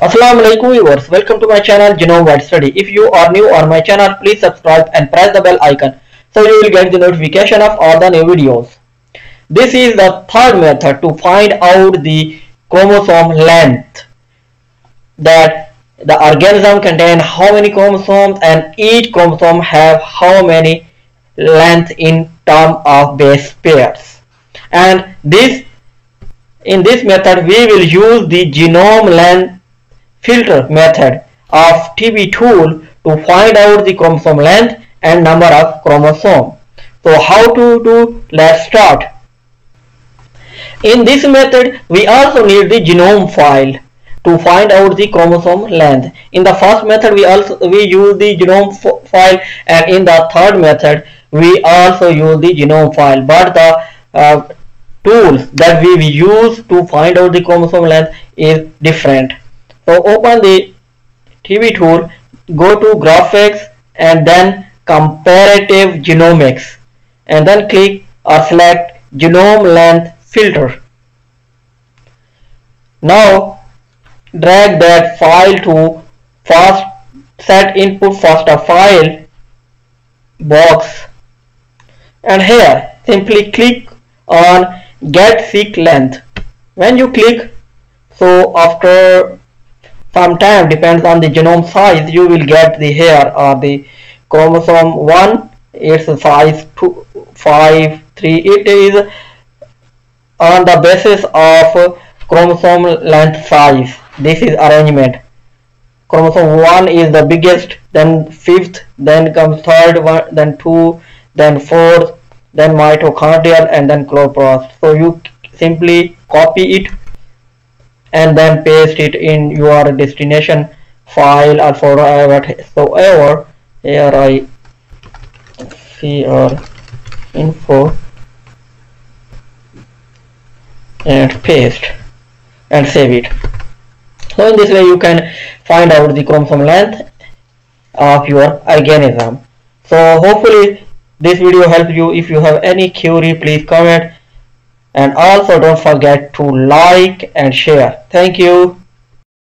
Assalamu alaikum viewers, welcome to my channel Genome Wide Study. If you are new on my channel, please subscribe and press the bell icon so you will get the notification of all the new videos. This is the third method to find out the chromosome length that the organism contain how many chromosomes and each chromosome have how many length in term of base pairs and this in this method we will use the genome length filter method of TB tool to find out the chromosome length and number of chromosome. So how to do? Let's start. In this method we also need the genome file to find out the chromosome length. In the first method we also we use the genome file and in the third method we also use the genome file but the uh, tools that we use to find out the chromosome length is different. So open the TB tool, go to graphics and then comparative genomics. And then click or select genome length filter. Now drag that file to fast set input FASTA file box. And here simply click on get seq length. When you click so after some time depends on the genome size you will get the hair or the chromosome 1 its size 2 5 3 it is on the basis of chromosome length size. This is arrangement. Chromosome 1 is the biggest then fifth then comes third one then two then fourth then mitochondrial and then chloroplast. So you simply copy it and then paste it in your destination file or for whatsoever here I see our info and paste and save it. So in this way you can find out the chromosome length of your organism. So hopefully this video helped you. If you have any query please comment and also don't forget to like and share. Thank you